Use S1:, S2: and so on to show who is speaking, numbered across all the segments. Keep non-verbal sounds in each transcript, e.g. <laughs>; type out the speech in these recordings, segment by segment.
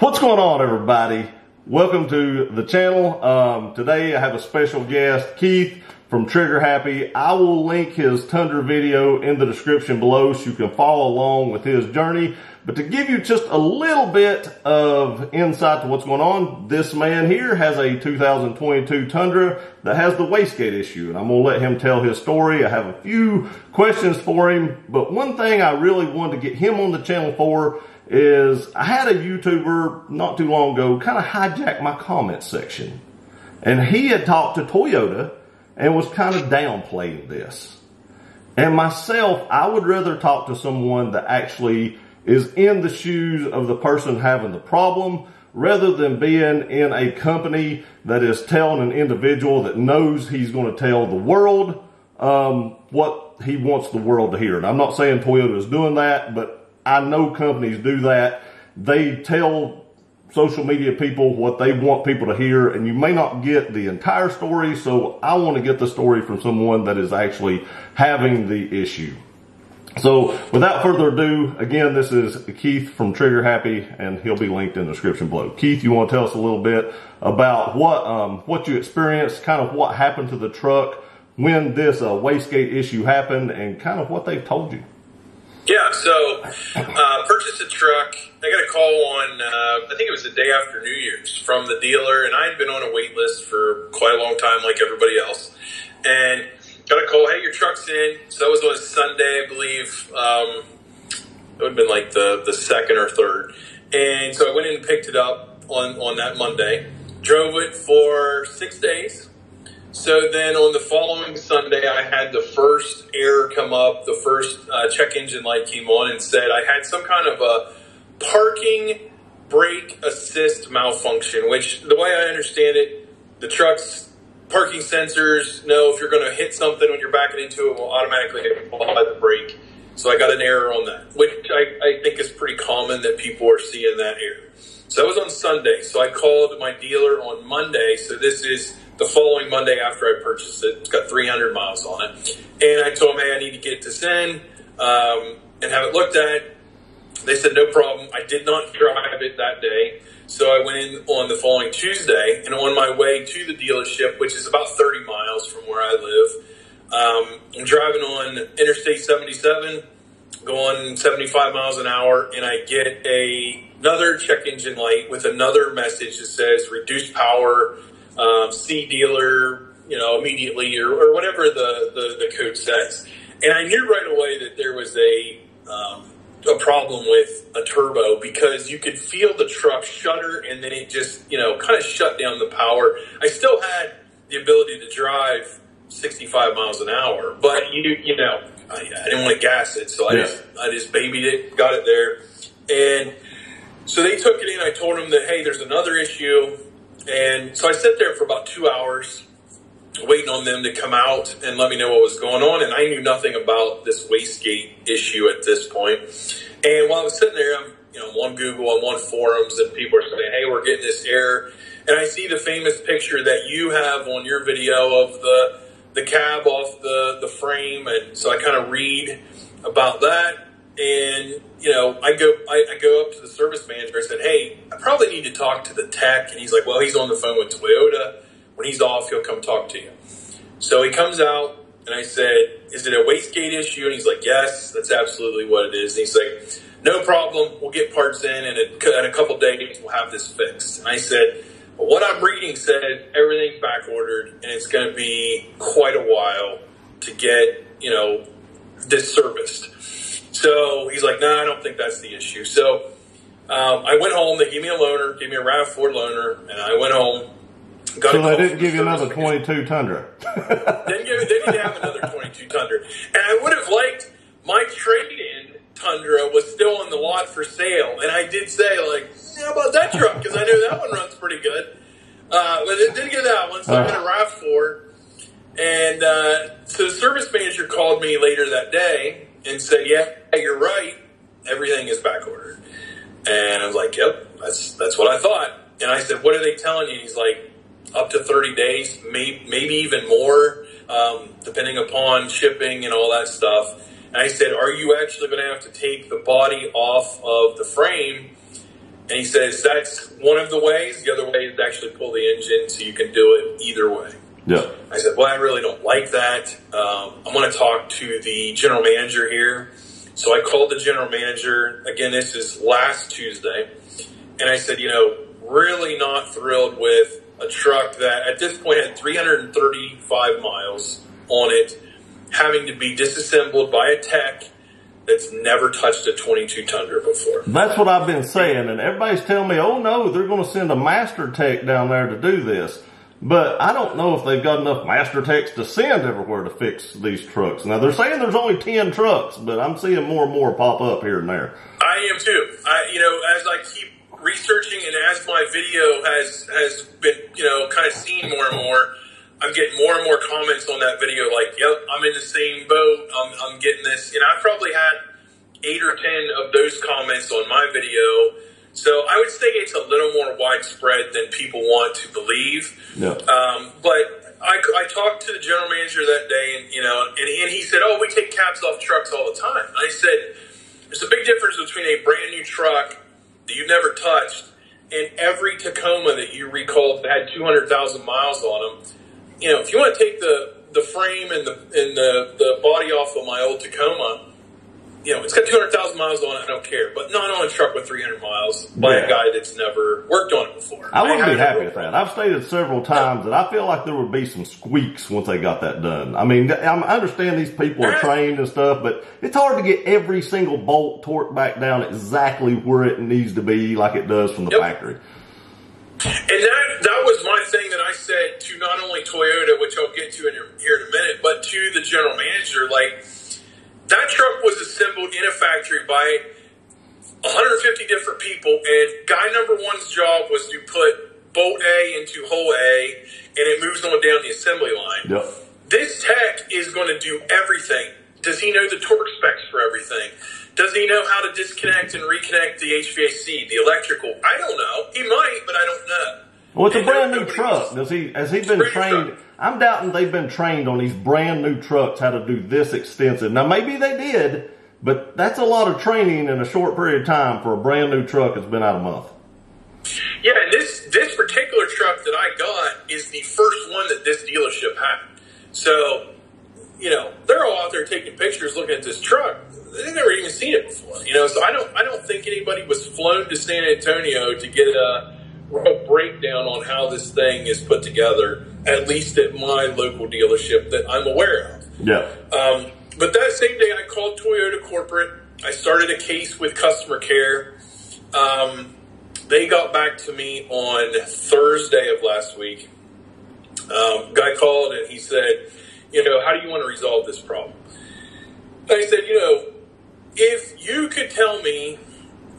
S1: What's going on, everybody? Welcome to the channel. Um, today I have a special guest, Keith from Trigger Happy. I will link his Tundra video in the description below so you can follow along with his journey. But to give you just a little bit of insight to what's going on, this man here has a 2022 Tundra that has the wastegate issue. And I'm going to let him tell his story. I have a few questions for him. But one thing I really wanted to get him on the channel for is I had a YouTuber not too long ago kind of hijack my comment section. And he had talked to Toyota and was kind of downplaying this. And myself, I would rather talk to someone that actually is in the shoes of the person having the problem rather than being in a company that is telling an individual that knows he's going to tell the world um, what he wants the world to hear. And I'm not saying Toyota is doing that, but I know companies do that. They tell social media people what they want people to hear and you may not get the entire story. So I want to get the story from someone that is actually having the issue. So without further ado, again, this is Keith from Trigger Happy and he'll be linked in the description below. Keith, you want to tell us a little bit about what, um, what you experienced, kind of what happened to the truck when this uh, wastegate issue happened and kind of what they've told you.
S2: Yeah, so uh, purchased a truck. I got a call on, uh, I think it was the day after New Year's from the dealer, and I had been on a wait list for quite a long time, like everybody else. And got a call, hey, your truck's in. So that was on Sunday, I believe. Um, it would have been like the, the second or third. And so I went in and picked it up on, on that Monday. Drove it for six days so then on the following Sunday, I had the first error come up. The first uh, check engine light came on and said I had some kind of a parking brake assist malfunction, which the way I understand it, the truck's parking sensors know if you're going to hit something when you're backing into it will automatically apply the brake. So I got an error on that, which I, I think is pretty common that people are seeing that error. So that was on Sunday. So I called my dealer on Monday. So this is the following Monday after I purchased it. It's got 300 miles on it. And I told them, hey, I need to get this in um, and have it looked at. They said, no problem. I did not drive it that day. So I went in on the following Tuesday and on my way to the dealership, which is about 30 miles from where I live, um, I'm driving on Interstate 77, going 75 miles an hour, and I get a, another check engine light with another message that says reduced power um, see dealer, you know, immediately or, or whatever the, the, the, code says. And I knew right away that there was a, um, a problem with a turbo because you could feel the truck shudder and then it just, you know, kind of shut down the power. I still had the ability to drive 65 miles an hour, but you, you know, I, I didn't want to gas it. So I yeah. just, I just babied it, got it there. And so they took it in. I told them that, hey, there's another issue and so I sat there for about two hours waiting on them to come out and let me know what was going on. And I knew nothing about this wastegate issue at this point. And while I was sitting there, I'm, you know, on Google, I'm on forums, and people are saying, hey, we're getting this error. And I see the famous picture that you have on your video of the, the cab off the, the frame. And so I kind of read about that. And you know, I go I, I, go up to the service manager. I said, "Hey, I probably need to talk to the tech." And he's like, "Well, he's on the phone with Toyota. When he's off, he'll come talk to you." So he comes out, and I said, "Is it a wastegate issue?" And he's like, "Yes, that's absolutely what it is." And he's like, "No problem. We'll get parts in, and in a couple days, we'll have this fixed." And I said, well, "What I'm reading said everything's back ordered, and it's going to be quite a while to get you know this serviced." So he's like, no, nah, I don't think that's the issue. So um, I went home. They gave me a loaner, gave me a RAV4 loaner, and I went home.
S1: Got so they didn't give you another 22 Tundra.
S2: didn't give, they didn't have another 22 Tundra. And I would have liked my trade-in Tundra was still on the lot for sale. And I did say, like, how about that truck? Because I know that one runs pretty good. Uh, but it didn't get that one, so uh. I got a RAV4. And uh, so the service manager called me later that day and said, "Yeah, you're right. Everything is back ordered." And I was like, "Yep, that's that's what I thought." And I said, "What are they telling you?" He's like, "Up to 30 days, maybe maybe even more, um, depending upon shipping and all that stuff." And I said, "Are you actually going to have to take the body off of the frame?" And he says that's one of the ways. The other way is to actually pull the engine so you can do it either way.
S1: Yeah.
S2: I said, well, I really don't like that. Um, I'm going to talk to the general manager here. So I called the general manager. Again, this is last Tuesday. And I said, you know, really not thrilled with a truck that at this point had 335 miles on it, having to be disassembled by a tech that's never touched a 22 Tundra before.
S1: That's what I've been saying, and everybody's telling me, oh no, they're going to send a master tech down there to do this. But I don't know if they've got enough master techs to send everywhere to fix these trucks. Now they're saying there's only 10 trucks, but I'm seeing more and more pop up here and there.
S2: I am too. I, you know, as I keep researching and as my video has, has been, you know, kind of seen more and more, I'm getting more and more comments on that video like, yep, I'm in the same boat. I'm, I'm getting this. And I probably had eight or 10 of those comments on my video so I would say it's a little more widespread than people want to believe.
S1: Yeah.
S2: Um, but I, I talked to the general manager that day, and you know, and, and he said, "Oh, we take cabs off trucks all the time." And I said, "There's a big difference between a brand new truck that you've never touched and every Tacoma that you recalled that had 200,000 miles on them. You know, if you want to take the the frame and the and the the body off of my old Tacoma." You know, it's got 200,000 miles on it. I don't care. But not on a truck with 300 miles by yeah. a guy that's never worked on it before.
S1: I wouldn't I be happy with that. I've stated several times that I feel like there would be some squeaks once they got that done. I mean, I understand these people are trained and stuff, but it's hard to get every single bolt torqued back down exactly where it needs to be like it does from the yep. factory.
S2: And that that was my thing that I said to not only Toyota, which I'll get to in here in a minute, but to the general manager, like – that was assembled in a factory by 150 different people, and guy number one's job was to put bolt A into hole A, and it moves on down the assembly line.
S1: Yep.
S2: This tech is going to do everything. Does he know the torque specs for everything? Does he know how to disconnect and reconnect the HVAC, the electrical? I don't know. He might, but I don't know.
S1: Well, it's a brand new truck. Does he? Has he been trained? I'm doubting they've been trained on these brand new trucks how to do this extensive. Now, maybe they did, but that's a lot of training in a short period of time for a brand new truck that's been out a month.
S2: Yeah, and this this particular truck that I got is the first one that this dealership had. So, you know, they're all out there taking pictures, looking at this truck. They've never even seen it before. You know, so I don't I don't think anybody was flown to San Antonio to get a real breakdown on how this thing is put together, at least at my local dealership that I'm aware of.
S1: Yeah.
S2: Um, but that same day, I called Toyota Corporate. I started a case with customer care. Um, they got back to me on Thursday of last week. Um, guy called and he said, you know, how do you want to resolve this problem? I said, you know, if you could tell me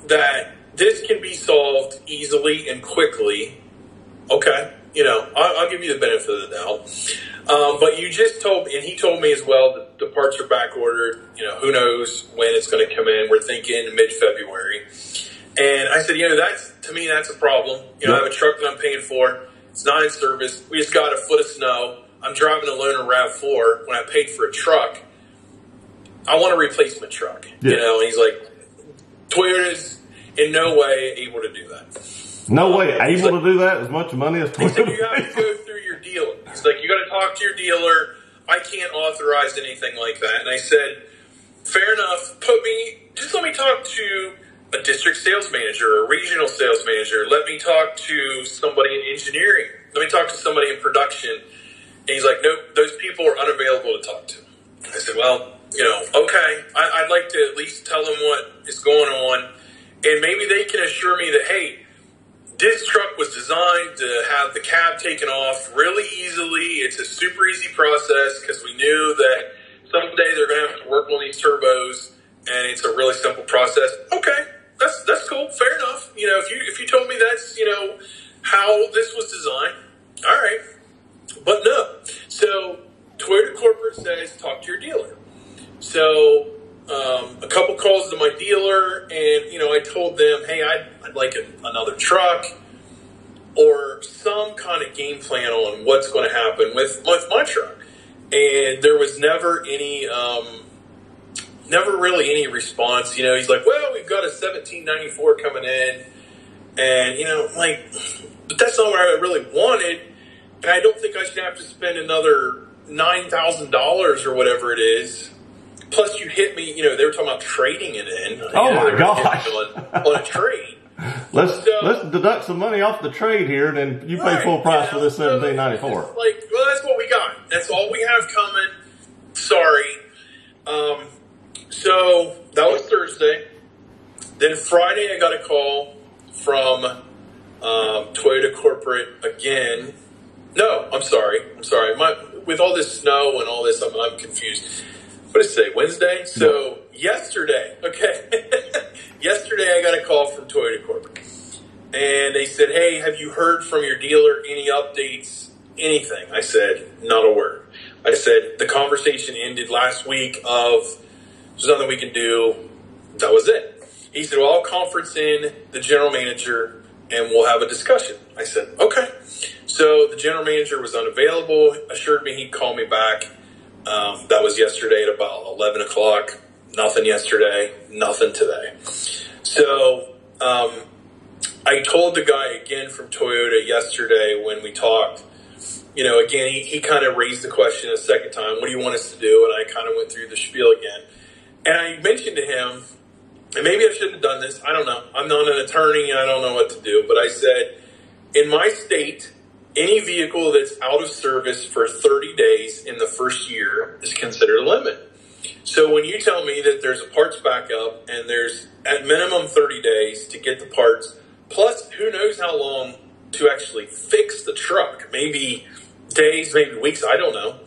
S2: that this can be solved easily and quickly. Okay, you know, I'll, I'll give you the benefit of the doubt. Um, but you just told me, and he told me as well that the parts are back ordered. You know, who knows when it's going to come in? We're thinking mid February. And I said, you know, that's to me that's a problem. You know. I have a truck that I'm paying for. It's not in service. We just got a foot of snow. I'm driving a loaner Rav Four when I paid for a truck. I want a replacement truck. Yeah. You know, and he's like, Toyota's in no way able to do that.
S1: No way able like, to do that as much money as
S2: said you have to go through your dealer. He's like, you got to talk to your dealer. I can't authorize anything like that. And I said, fair enough. Put me, just let me talk to a district sales manager a regional sales manager. Let me talk to somebody in engineering. Let me talk to somebody in production. And he's like, nope, those people are unavailable to talk to. I said, well, you know, okay, I, would like to at least tell them what is going on and maybe they can assure me that hey this truck was designed to have the cab taken off really easily. It's a super easy process because we knew that someday they're going to have to work on these turbos and it's a really simple process. Okay that's that's cool. Fair enough. You know if you if you told me that's you know how this was designed all right. But no. So toyota corporate says talk to your dealer. So um, a couple calls to my dealer, and you know, I told them, hey, I'd, I'd like a, another truck or some kind of game plan on what's going to happen with with my truck. And there was never any, um, never really any response. You know, he's like, well, we've got a 1794 coming in. And, you know, like, but that's not what I really wanted. And I don't think I should have to spend another $9,000 or whatever it is. Plus, you hit me, you know, they were talking about trading it in.
S1: Oh
S2: know,
S1: my gosh.
S2: On, on a trade. <laughs>
S1: Let's
S2: So-
S1: let's deduct some money off the trade here, and then you pay
S2: Right,
S1: full price
S2: you
S1: for this seventeen ninety four.
S2: Like, well, that's what we got. That's all we have coming. Sorry. Um, so that was Thursday. Then Friday, I got a call from um, Toyota corporate again. No, I'm sorry. I'm sorry. My, with all this snow and all this, I'm, I'm confused. What is today? Wednesday? So yesterday, okay. <laughs> yesterday, I got a call from Toyota corporate and they said, "Hey, have you heard from your dealer? Any updates? Anything?" I said, "Not a word." I said the conversation ended last week. Of there's nothing we can do. That was it. He said, "Well, I'll conference in the general manager and we'll have a discussion." I said, "Okay." So the general manager was unavailable. Assured me he'd call me back. Um, that was yesterday at about eleven o'clock. Nothing yesterday. Nothing today. So. Um, I told the guy again from Toyota yesterday when we talked, you know, again, he, he kind of raised the question a second time, what do you want us to do? And I kind of went through the spiel again. And I mentioned to him, and maybe I shouldn't have done this, I don't know. I'm not an attorney, I don't know what to do. But I said, in my state, any vehicle that's out of service for 30 days in the first year is considered a lemon. So when you tell me that there's a parts backup and there's at minimum 30 days to get the parts, plus who knows how long to actually fix the truck, maybe days, maybe weeks, I don't know.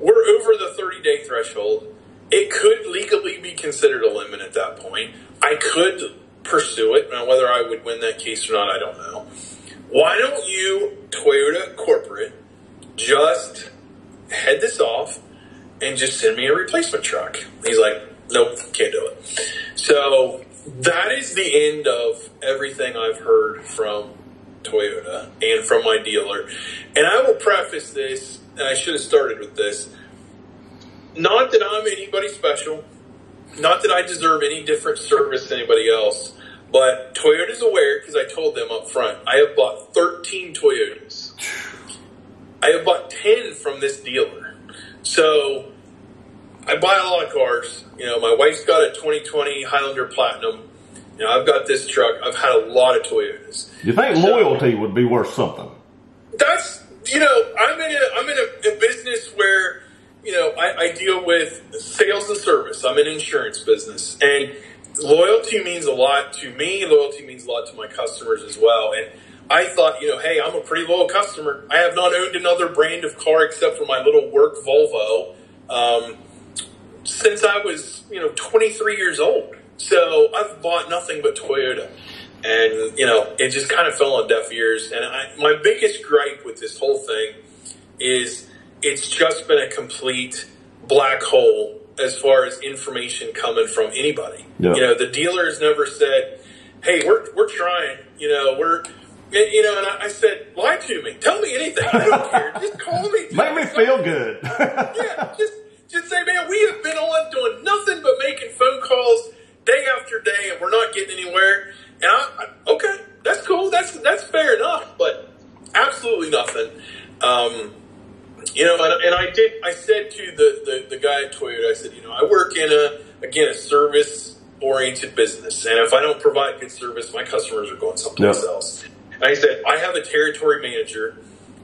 S2: We're over the 30 day threshold. It could legally be considered a lemon at that point. I could pursue it. Now, whether I would win that case or not, I don't know. Why don't you, Toyota corporate, just head this off and just send me a replacement truck? He's like, nope, can't do it. So that is the end of everything I've heard from Toyota and from my dealer. And I will preface this, and I should have started with this. Not that I'm anybody special, not that I deserve any different service than anybody else, but Toyota's aware because I told them up front. I have bought 13 Toyotas. I have bought 10 from this dealer. So I buy a lot of cars. You know, my wife's got a 2020 Highlander Platinum. You know, I've got this truck. I've had a lot of Toyotas.
S1: You think
S2: So-
S1: loyalty would be worth something?
S2: That's you know, I'm in a I'm in a, a business where you know I, I deal with sales and service. I'm in insurance business, and loyalty means a lot to me. Loyalty means a lot to my customers as well. And I thought, you know, hey, I'm a pretty loyal customer. I have not owned another brand of car except for my little work Volvo um, since I was you know 23 years old. So I've bought nothing but Toyota and you know it just kind of fell on deaf ears and I, my biggest gripe with this whole thing is it's just been a complete black hole as far as information coming from anybody
S1: Yeah.
S2: you know the dealers never said hey we're, we're trying you know we're you know and I, I said lie to me tell me anything i don't care <laughs> just call me
S1: Make me feel good. <laughs>
S2: yeah, just just say, man, we have been on doing nothing but making phone calls day after day, and we're not getting anywhere. And I, I okay, that's cool. That's that's fair enough, but absolutely nothing. Um, you know, and, and I did. I said to the, the the guy at Toyota, I said, you know, I work in a again a service oriented business, and if I don't provide good service, my customers are going someplace
S1: Yep.
S2: else. And I said, I have a territory manager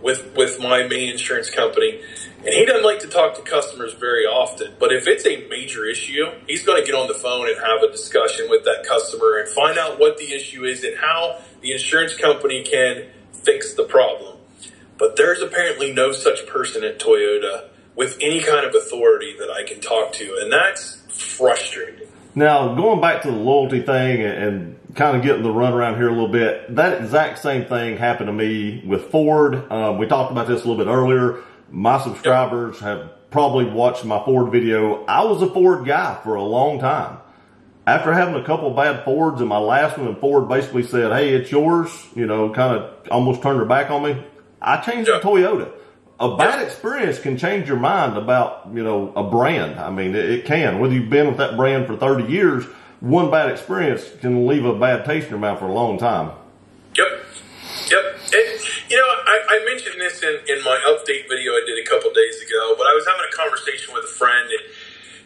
S2: with with my main insurance company, and he doesn't like to talk to customers very often. But if it's a major issue, he's going to get on the phone and have a discussion with that customer and find out what the issue is and how the insurance company can fix the problem. But there's apparently no such person at Toyota with any kind of authority that I can talk to, and that's frustrating.
S1: Now, going back to the loyalty thing and, kind of getting the run around here a little bit, that exact same thing happened to me with Ford. Um, we talked about this a little bit earlier. My subscribers have probably watched my Ford video. I was a Ford guy for a long time. After having a couple bad Fords and my last one, and Ford basically said, Hey, it's yours, you know, kind of almost turned her back on me. I changed
S2: Yeah.
S1: to Toyota. A bad
S2: Yeah.
S1: experience can change your mind about, you know, a brand. I mean, it, it can. Whether you've been with that brand for 30 years, one bad experience can leave a bad taste in your mouth for a long time.
S2: Yep. And, you know, I, I mentioned this in, in my update video I did a couple days ago, but I was having a conversation with a friend, and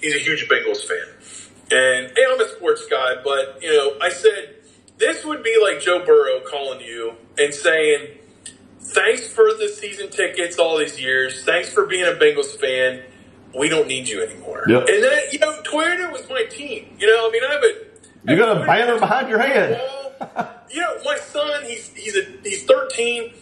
S2: he's a huge Bengals fan. And hey, I'm a sports guy, but, you know, I said, this would be like Joe Burrow calling you and saying, thanks for the season tickets all these years. Thanks for being a Bengals fan. We don't need you anymore.
S1: Yep.
S2: And then, you know, Toyota was my team. You know, I mean, I have a.
S1: You got a banner behind your head.
S2: you know, my son, he's he's a, he's 13.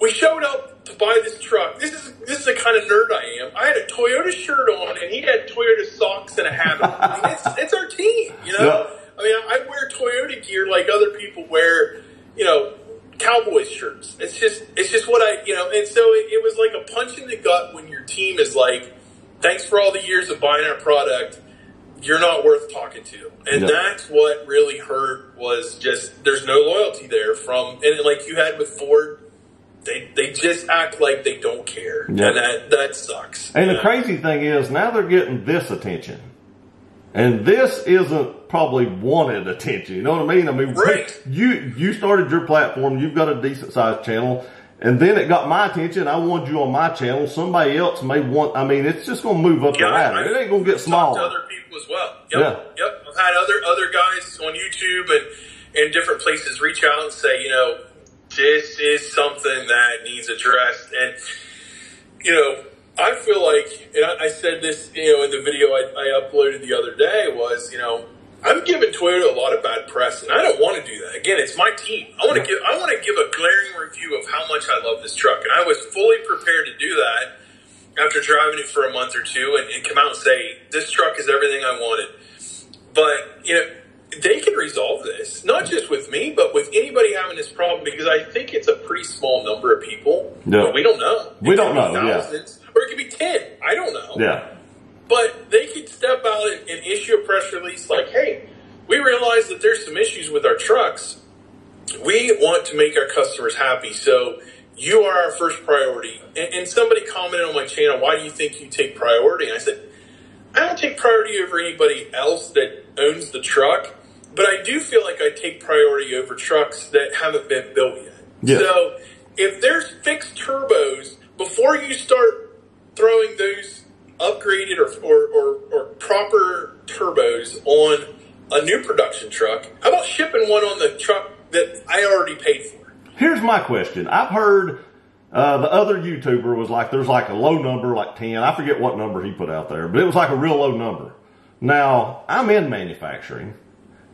S2: We showed up to buy this truck. This is this is the kind of nerd I am. I had a Toyota shirt on, and he had Toyota socks and a hat on. I mean, it's, it's our team, you know.
S1: Yeah.
S2: I mean, I wear Toyota gear like other people wear, you know, Cowboys shirts. It's just it's just what I you know. And so it, it was like a punch in the gut when your team is like, "Thanks for all the years of buying our product." You're not worth talking to, and
S1: Yeah.
S2: that's what really hurt. Was just there's no loyalty there from, and like you had with Ford, they they just act like they don't care,
S1: Yeah.
S2: and that that sucks.
S1: And the crazy thing is now they're getting this attention. And this isn't probably wanted attention. You know what I mean? I mean,
S2: Right.
S1: you, you started your platform. You've got a decent sized channel and then it got my attention. I wanted you on my channel. Somebody else may want, I mean, it's just going to move up
S2: Yeah,
S1: the ladder. It ain't going to get
S2: Talk to
S1: smaller.
S2: other people as well. Yep, yep. I've had other other guys on YouTube and in different places reach out and say, you know, this is something that needs addressed, and you know, I feel like, and I, said this, you know, in the video I, I uploaded the other day was, you know. I'm giving Toyota a lot of bad press, and I don't want to do that. Again, it's my team. I want to give. I want to give a glaring review of how much I love this truck, and I was fully prepared to do that after driving it for a month or two and, and come out and say this truck is everything I wanted. But you know, they can resolve this not just with me, but with anybody having this problem because I think it's a pretty small number of people. But we don't know.
S1: We
S2: It
S1: don't know, yeah.
S2: Or it could be ten. I don't know.
S1: Yeah.
S2: But they could step out and, and issue a press release like, "Hey, we realize that there's some issues with our trucks. We want to make our customers happy, so you are our first priority." And, and somebody commented on my channel, "Why do you think you take priority?" And I said, "I don't take priority over anybody else that owns the truck, but I do feel like I take priority over trucks that haven't been built yet."
S1: Yeah.
S2: So if there's fixed turbos before you start throwing those upgraded or, or, or, or proper turbos on a new production truck, how about shipping one on the truck that I already paid for?
S1: Here's my question. I've heard uh, the other YouTuber was like, there's like a low number, like 10. I forget what number he put out there, but it was like a real low number. Now, I'm in manufacturing,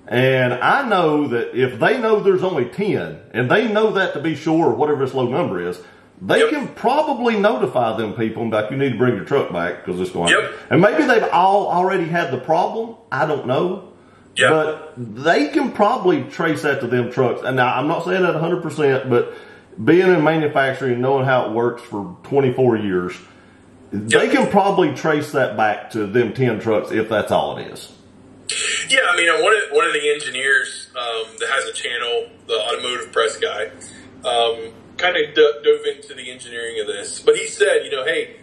S1: and I know that if they know there's only 10, and they know that to be sure, whatever this low number is, they
S2: Yep.
S1: can probably notify them people and be like, you need to bring your truck back because it's going
S2: Yep.
S1: And maybe they've all already had the problem. I don't know.
S2: Yeah.
S1: But they can probably trace that to them trucks. And now I'm not saying that 100%, but being in manufacturing, knowing how it works for 24 years, they can probably trace that back to them 10 trucks if that's all it is.
S2: Yeah, I mean, uh, one of, one of the engineers um, that has a channel, the automotive press guy, um, kind of dove into the engineering of this. But he said, you know, hey,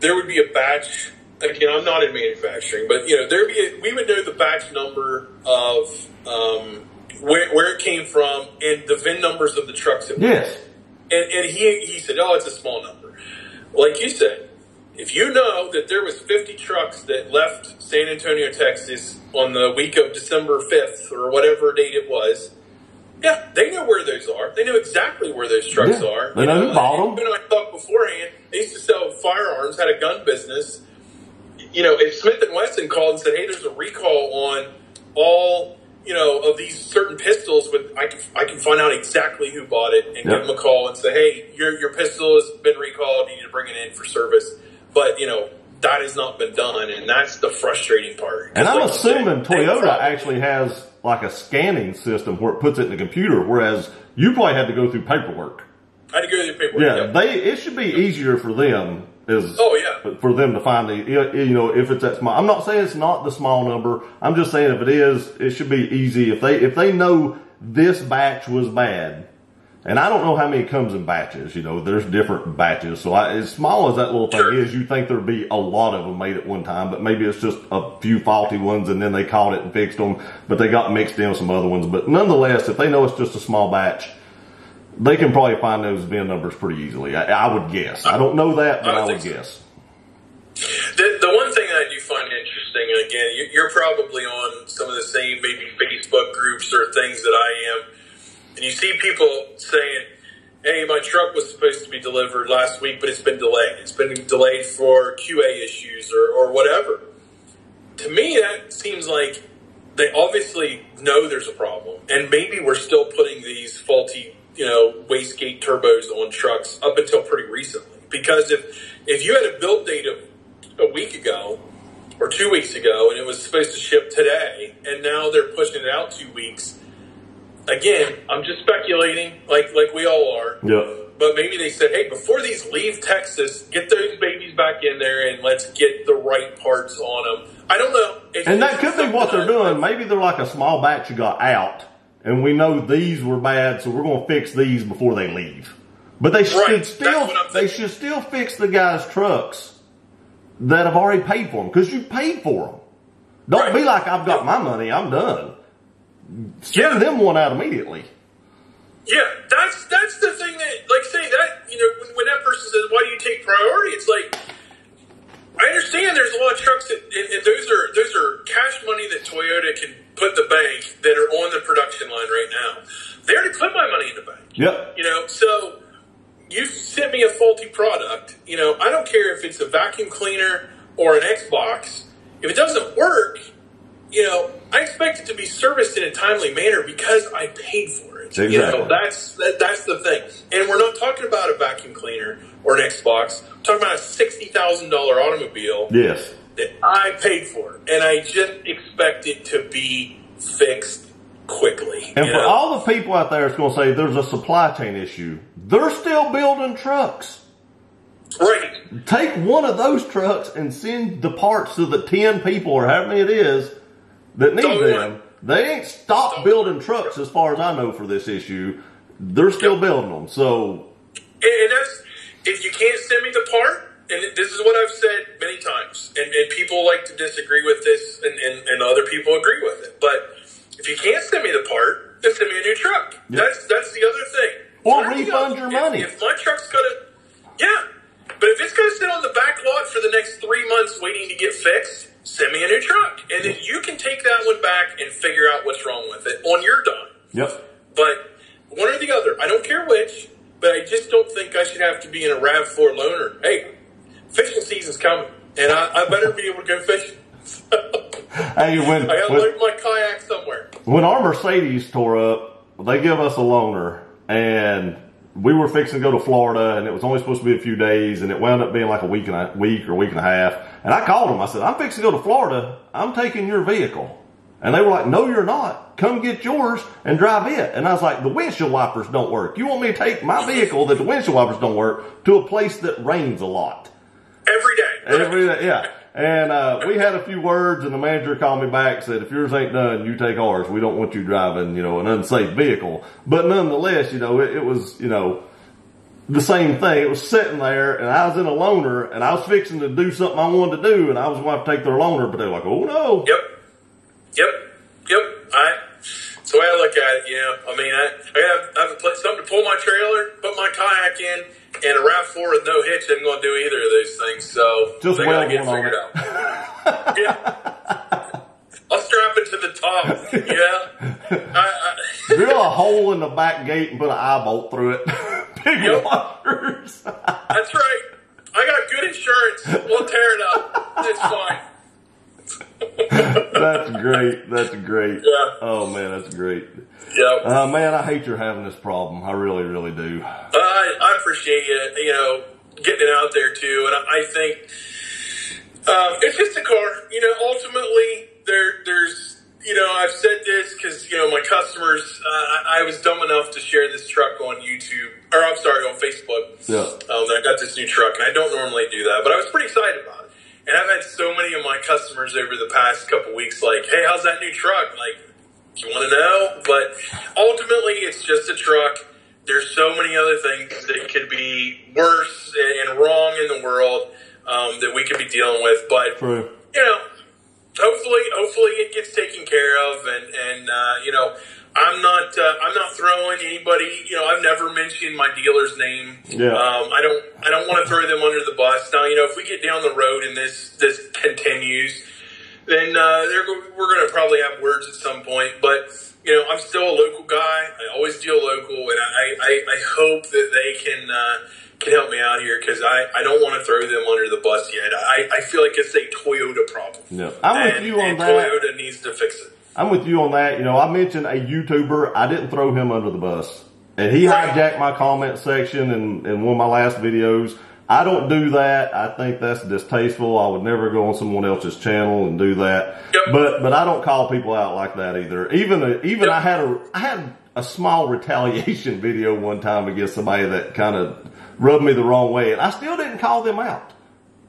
S2: there would be a batch. Again, I'm not in manufacturing, but you know, there be a, we would know the batch number of um, where, where it came from and the VIN numbers of the trucks. It
S1: Yes.
S2: and, and he, he said, oh, it's a small number. Like you said, if you know that there was 50 trucks that left San Antonio, Texas on the week of December 5th or whatever date it was, yeah, they know where those are. They know exactly where those trucks
S1: Yeah.
S2: are.
S1: They know who bought them.
S2: Even I talked beforehand, they used to sell firearms, had a gun business. You know, if Smith and Wesson called and said, "Hey, there's a recall on all you know of these certain pistols," with I can I can find out exactly who bought it and
S1: Yep.
S2: give them a call and say, "Hey, your your pistol has been recalled. You need to bring it in for service." But you know that has not been done, and that's the frustrating part.
S1: And I'm
S2: Like you
S1: assuming Toyota actually has like a scanning system where it puts it in the computer, whereas you probably had to go through paperwork.
S2: I had to go through paperwork.
S1: Yeah,
S2: Yep.
S1: they it should be easier for them is
S2: Oh, yeah.
S1: for them to find the you know if it's that small. I'm not saying it's not the small number. I'm just saying if it is, it should be easy. If they if they know this batch was bad, and I don't know how many comes in batches. You know, there's different batches. So I, as small as that little thing
S2: Sure.
S1: is, you think there'd be a lot of them made at one time, but maybe it's just a few faulty ones, and then they caught it and fixed them, but they got mixed in with some other ones. But nonetheless, if they know it's just a small batch they can probably find those VIN numbers pretty easily. I, I would guess. I don't know that, but I,
S2: I would so.
S1: guess.
S2: The, the one thing I do find interesting, and again, you- you're probably on some of the same maybe Facebook groups or things that I am, and you see people saying, "Hey, my truck was supposed to be delivered last week, but it's been delayed. It's been delayed for QA issues or, or whatever." To me, that seems like they obviously know there's a problem, and maybe we're still putting these faulty, you know, wastegate turbos on trucks up until pretty recently. Because if if you had a build date of a week ago or two weeks ago, and it was supposed to ship today, and now they're pushing it out two weeks. Again, I'm just speculating, like like we all are.
S1: Yeah.
S2: But maybe they said, "Hey, before these leave Texas, get those babies back in there, and let's get the right parts on them." I don't know. It's
S1: And that could be what they're doing. Maybe they're like a small batch you got out, and we know these were bad, so we're going to fix these before they leave. But they should
S2: Right,
S1: still
S2: that's what I'm
S1: they should still fix the guys' trucks that have already paid for them because you paid for them. Don't
S2: Right.
S1: be like I've got my money, I'm done. Send
S2: Yeah.
S1: them one out immediately.
S2: Yeah, that's that's the thing that, like, say that you know, when, when that person says, "Why do you take priority?" It's like I understand there's a lot of trucks that, and, and those are those are cash money that Toyota can put the bank that are on the production line right now. They already put my money in the bank.
S1: Yep.
S2: You know, so you sent me a faulty product. You know, I don't care if it's a vacuum cleaner or an Xbox. If it doesn't work, you know, I expect it to be serviced in a timely manner because I paid for it. You
S1: Exactly.
S2: know, that's that, that's the thing. And we're not talking about a vacuum cleaner or an Xbox. We're talking about a sixty thousand dollar automobile
S1: Yes.
S2: that I paid for, and I just expect it to be fixed quickly.
S1: And for
S2: know?
S1: all the people out there that's going to say there's a supply chain issue, they're still building trucks.
S2: right,
S1: Take one of those trucks and send the parts to the 10 people or however many it is that need
S2: Don't
S1: them. They ain't stopped
S2: Don't
S1: building trucks as far as I know for this issue. They're still building them. So,
S2: And, that's if you can't send me the part, and this is what I've said many times, and, and people like to disagree with this, and, and, and other people agree with it. But if you can't send me the part, then send me a new truck.
S1: Yeah.
S2: That's that's the other thing.
S1: Or
S2: the
S1: refund your
S2: If-
S1: money.
S2: If, my truck's gonna, yeah, but if it's gonna sit on the back lot for the next three months waiting to get fixed, send me a new truck, and then you can take that one back and figure out what's wrong with it on your dime.
S1: yep.
S2: But one or the other, I don't care which, but I just don't think I should have to be in a RAV4 loaner. Hey, fishing season's coming, and I, I better be able to go fishing. <laughs>
S1: Hey, when,
S2: I got to
S1: when,
S2: load my kayak somewhere.
S1: when our Mercedes tore up, they give us a loaner and we were fixing to go to Florida and it was only supposed to be a few days and it wound up being like a week and a week or week and a half. And I called them. I said, I'm fixing to go to Florida. I'm taking your vehicle. And they were like, no, you're not. Come get yours and drive it. And I was like, the windshield wipers don't work. You want me to take my vehicle that the windshield wipers don't work to a place that rains a lot?
S2: Every day.
S1: Every yeah. And uh, we had a few words, and the manager called me back said, "If yours ain't done, you take ours. We don't want you driving, you know, an unsafe vehicle." But nonetheless, you know, it, it was, you know, the same thing. It was sitting there, and I was in a loaner, and I was fixing to do something I wanted to do, and I was going to take their loaner, but they're like, "Oh no!"
S2: Yep. Yep. Yep. I. The way I look at it. Yeah. I mean, I, I have, I have a place, something to pull my trailer, put my kayak in, and a RAV4 with no hitch isn't going to do either of those things. So
S1: Just
S2: they gotta
S1: weld
S2: get figured out. yeah. I'll strap it to the top. Yeah. I, I, <laughs>
S1: Drill a hole in the back gate and put an eye bolt through it. <laughs> Big
S2: Yep. that's right. I got good insurance. We'll tear it up. It's fine. <laughs>
S1: That's great. That's great.
S2: Yeah.
S1: Oh man, that's great.
S2: Yep.
S1: Uh, man, I hate you're having this problem. I really, really do.
S2: I, I appreciate you, you know, getting it out there too. And I, I think um, it's just a car. You know, ultimately, there, there's, you know, I've said this because you know my customers. Uh, I, was dumb enough to share this truck on YouTube, or I'm sorry, on Facebook.
S1: Yeah.
S2: Um, that I got this new truck, and I don't normally do that, but I was pretty excited about it. And I've had so many of my customers over the past couple weeks, like, "Hey, how's that new truck?" Like, you want to know? But ultimately, it's just a truck. There's so many other things that could be worse and wrong in the world um, that we could be dealing with. But
S1: True.
S2: you know, hopefully, hopefully it gets taken care of. And and uh, you know, I'm not. Uh, I'm not throwing anybody. You know, I've never mentioned my dealer's name.
S1: Yeah.
S2: Um, I don't. I don't want to throw them under the bus. Now, you know, if we get down the road and this this continues, then uh, they're, we're going to probably have words at some point. But you know, I'm still a local guy. I always deal local, and I I, I hope that they can. Uh, can help me out here because I, I don't want to throw them under the bus yet. I, I feel like it's a Toyota problem.
S1: Yeah. I'm with you on that.
S2: Toyota needs to fix it.
S1: I'm with you on that. You know, I mentioned a YouTuber. I didn't throw him under the bus. And he hijacked my comment section in, in one of my last videos. I don't do that. I think that's distasteful. I would never go on someone else's channel and do that.
S2: Yep.
S1: But but I don't call people out like that either. Even a, even
S2: Yep.
S1: I had a I had a small <laughs> retaliation video one time against somebody that kind of rubbed me the wrong way, and I still didn't call them out.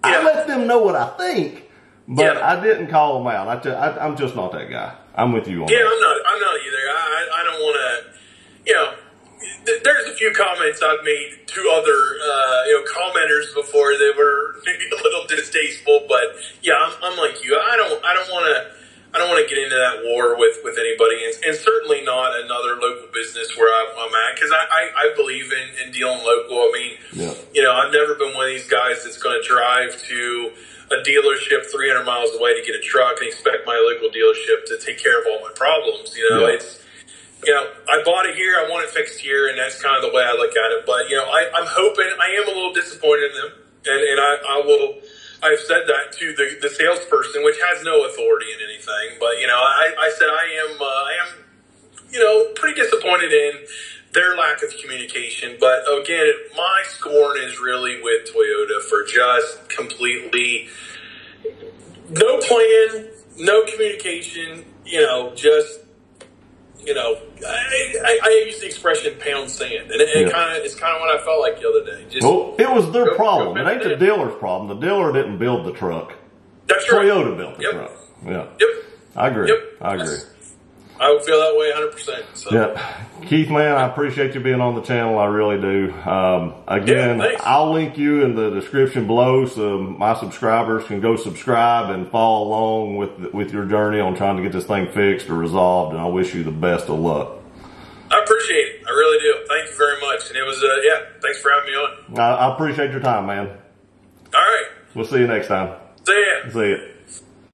S1: I let them know what I think, but
S2: Yeah.
S1: I didn't call them out. I, ju- I, I'm just not that guy. I'm with you on
S2: Yeah,
S1: that.
S2: I'm not. I'm not either. I, I- don't want to. You know, there's a few comments I've made to other uh, you know commenters before that were <laughs> maybe a little distasteful, but yeah, I'm, I'm like you. I don't. I don't want to. I don't want to get into that war with, with anybody, and, and certainly not another local business where I'm, I'm at, because I, I, I believe in, in dealing local. I mean,
S1: Yeah.
S2: you know, I've never been one of these guys that's going to drive to a dealership 300 miles away to get a truck and expect my local dealership to take care of all my problems. You know,
S1: Yeah.
S2: it's you know, I bought it here, I want it fixed here, and that's kind of the way I look at it. But you know, I, I'm hoping I am a little disappointed in them, and and I, I will. I've said that to the, the salesperson, which has no authority in anything. But you know, I, I said I am uh, I am you know pretty disappointed in their lack of communication. But again, my scorn is really with Toyota for just completely no plan, no communication. You know, just you know, I, I, I use the expression "pound sand," and it, it kind of it's kind of what I felt like the other day. Just
S1: Well, it was their
S2: Go-
S1: problem.
S2: go
S1: It ain't the dealer's problem. The dealer didn't build the truck.
S2: that's right.
S1: Toyota built the
S2: Yep.
S1: truck. Yeah.
S2: Yep.
S1: I agree.
S2: Yep.
S1: I agree.
S2: I would feel that way 100. percent So
S1: Yeah. Keith, man, I appreciate you being on the channel. I really do. Um, again,
S2: Yeah.
S1: I'll link you in the description below so my subscribers can go subscribe and follow along with, with your journey on trying to get this thing fixed or resolved. And I wish you the best of luck.
S2: I appreciate it. I really do. Thank you very much. And it was uh, yeah. Thanks for having me on.
S1: I, I appreciate your time, man.
S2: All right.
S1: We'll see you next time.
S2: See ya.
S1: See you.